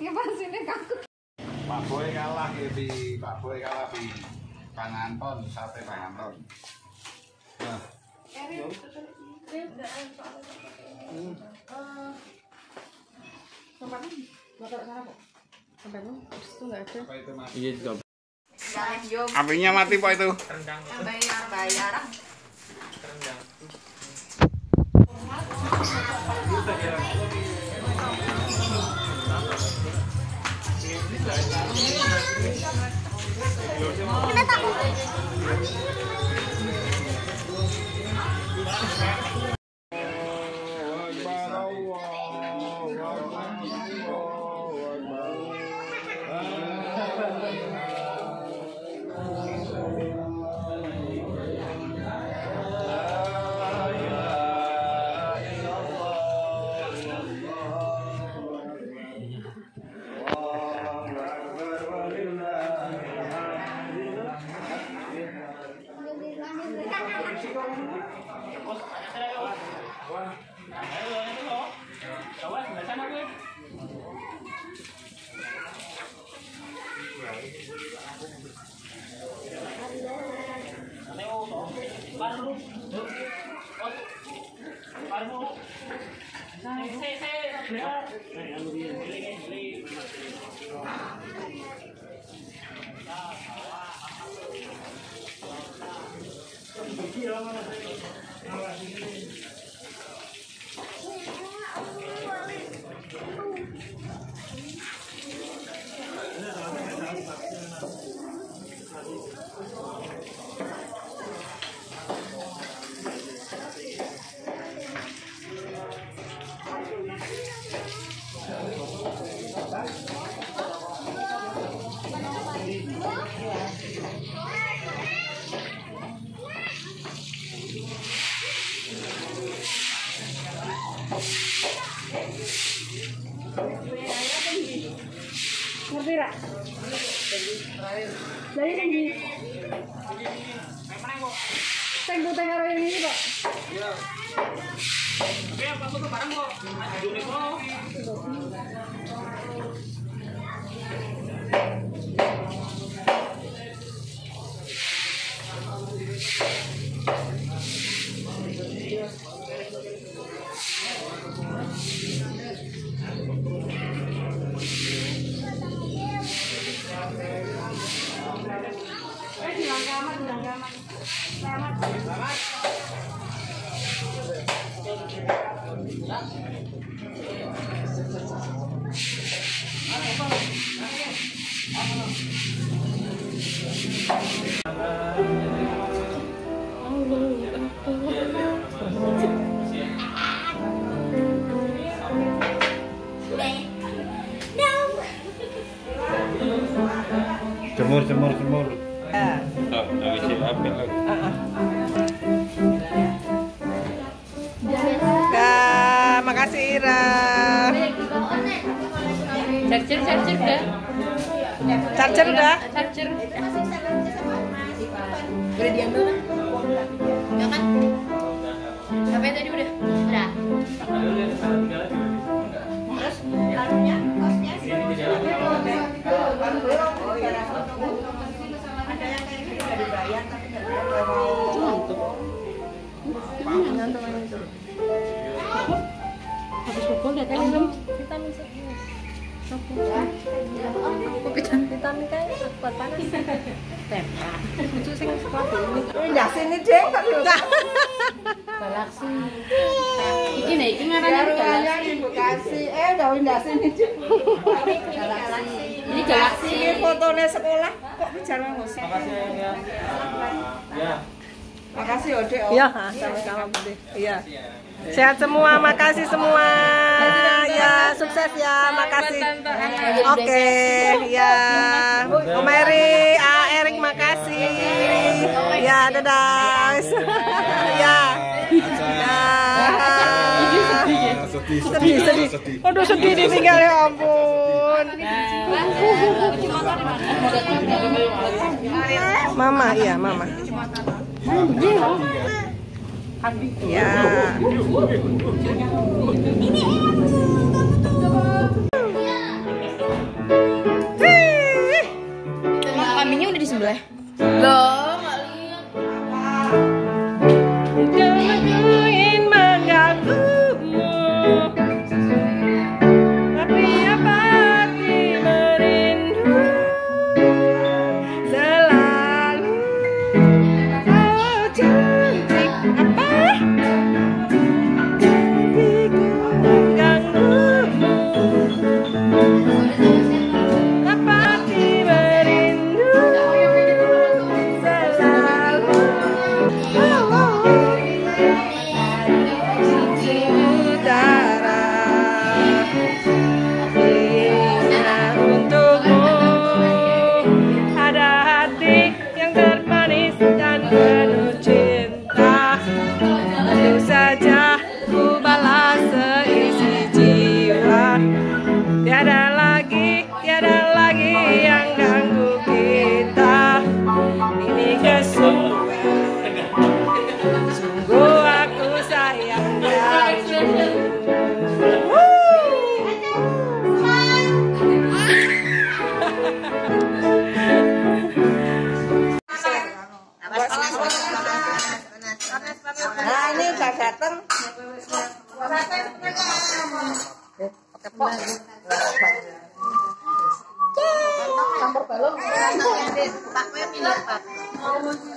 Ngepasine kaku. Pak Boy kalah ya di Pak Boy kalah di Anton, sate Kang Anton. Nah, mas? Iya juga. Apinya mati pak itu. Bayar bayar. Kita takut. 我，阿姆，来来来，不要。大草啊，大草，中暑了吗？啊，兄弟。Ngerti ra? Dari tinggi. Sing putih karo ini, Pak. Eh, Jemur, jemur, jemur. Oh, lagi siap ya. Dah, Charger charger udah. Charger udah? Charger. Udah diambil kan? Ya kan? Sampai tadi udah. Udah. Terus anunya kosnya Ada yang kayak gitu udah dibayar tapi nggak nggak mau. Habis pukul dia kan belum vitamin C. Vitamin kan kuat panas. Sing sini deh tapi galaksi. Iki iki. Eh udah sini deh. Galaksi. Ini galaksi. Ini fotonya sekolah kok bicara musik. Ya. Makasih Ode. Iya, sama-sama Budi. Iya. Sehat semua, makasih semua. Ya, sukses ya, makasih. Oke, ya. Om Eri, A Erik makasih. Ya, dadah. Ya. Ya. Sedih, Sedih, sedih. Aduh, sedih ditinggal ya ampun. Mama, iya, mama. Ya. Pak, gue pilih Pak.